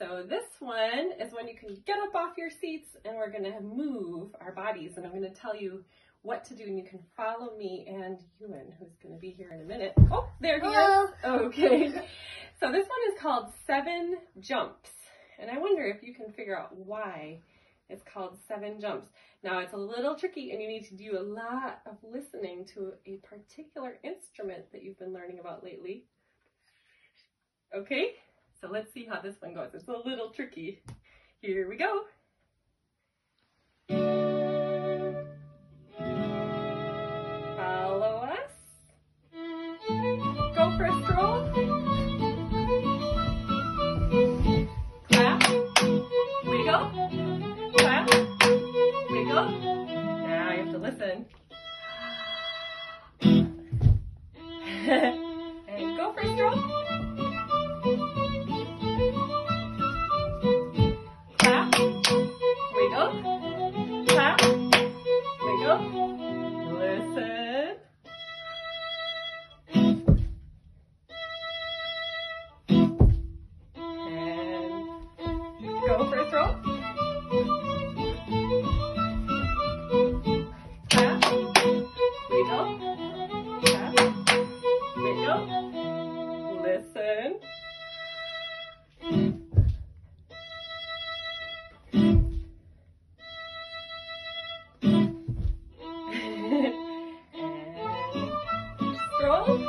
So this one is when you can get up off your seats and we're going to move our bodies and I'm going to tell you what to do and you can follow me and Ewan who's going to be here in a minute. Oh, there he Hello. is. Okay. So this one is called Seven Jumps and I wonder if you can figure out why it's called Seven Jumps. Now it's a little tricky and you need to do a lot of listening to a particular instrument that you've been learning about lately. Okay? So let's see how this one goes. It's a little tricky. Here we go. Follow us. Go for a stroll. Clap. Wiggle. Clap. Wiggle. Now you have to listen. Listen. and stroll.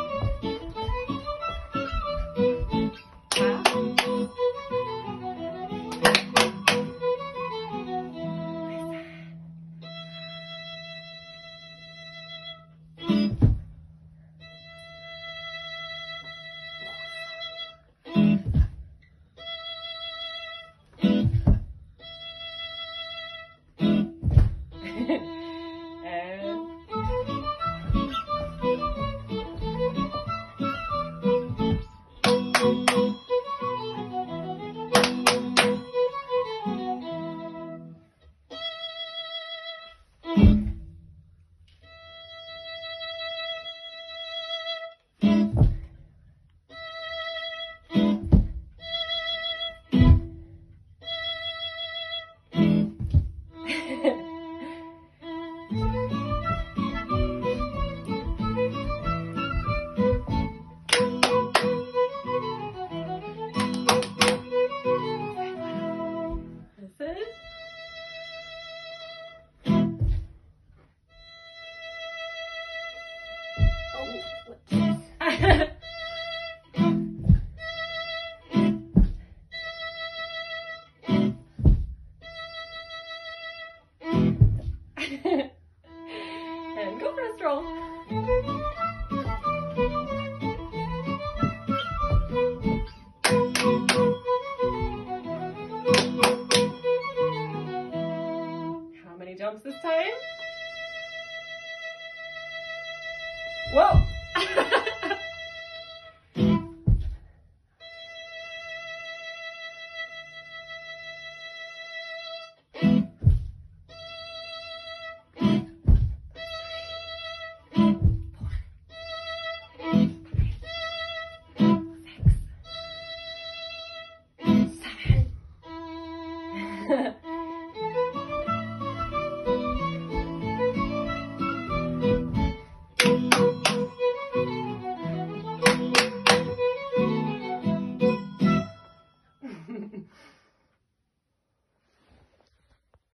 Jumps this time? Whoa!